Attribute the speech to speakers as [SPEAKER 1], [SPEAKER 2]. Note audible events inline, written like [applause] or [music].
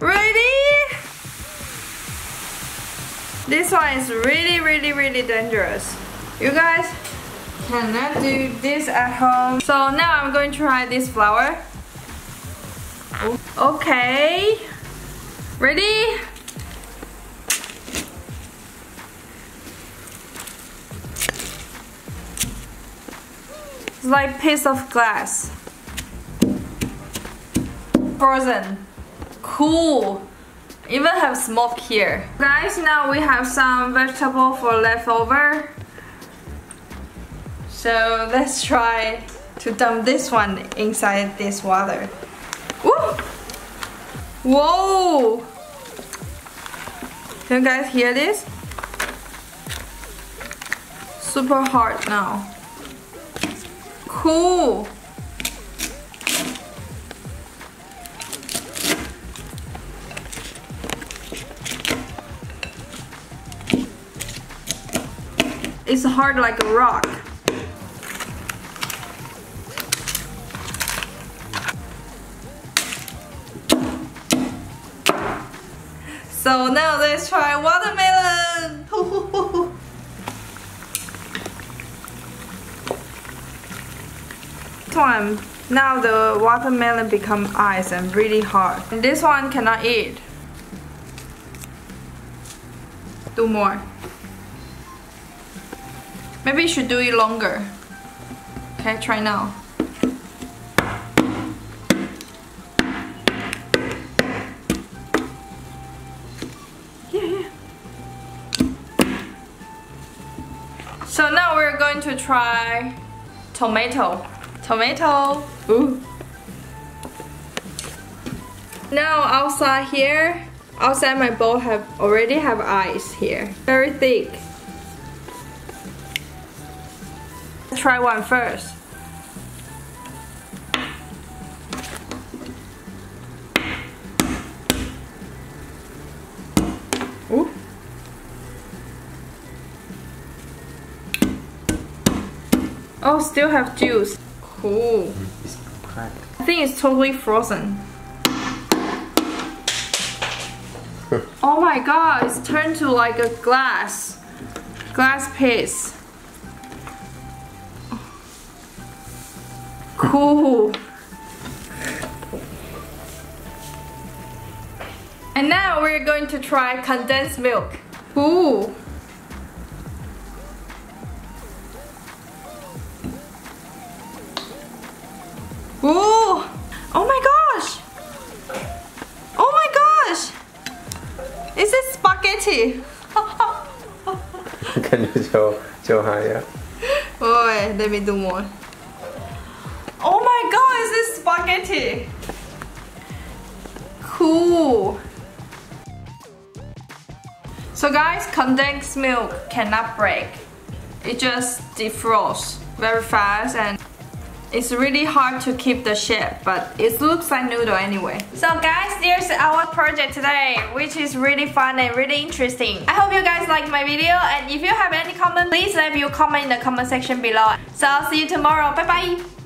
[SPEAKER 1] Ready? This one is really, really, really dangerous. You guys cannot do this at home. So now I'm going to try this flower. Okay. Ready? It's like piece of glass. Frozen. Cool. Even have smoke here. Guys, now we have some vegetable for leftover. So let's try to dump this one inside this water. Woo! Whoa! Can you guys hear this? Super hard now. Cool! It's hard like a rock. So now let's try watermelon. [laughs] one, now the watermelon become ice and really hard. And this one cannot eat. Do more. Maybe you should do it longer. Okay, try now. Yeah, yeah. So now we're going to try tomato. Tomato. Ooh. Now outside here, outside my bowl have already have ice here. Very thick. Try one first. Ooh. Oh, still have juice. Cool.
[SPEAKER 2] It's cracked.
[SPEAKER 1] I think it's totally frozen. [laughs] oh my god, it's turned to like a glass. Glass piece. Cool. And now we're going to try condensed milk. Ooh. Ooh. Oh my gosh. Oh my gosh. Is this spaghetti? [laughs]
[SPEAKER 2] Can you show, show Oh
[SPEAKER 1] yeah? Let me do more spaghetti? Cool. So guys, condensed milk cannot break. It just defrosts very fast and it's really hard to keep the shape, but it looks like noodle anyway. So guys, there's our project today, which is really fun and really interesting. I hope you guys like my video, and if you have any comment, please leave your comment in the comment section below. So I'll see you tomorrow. Bye bye!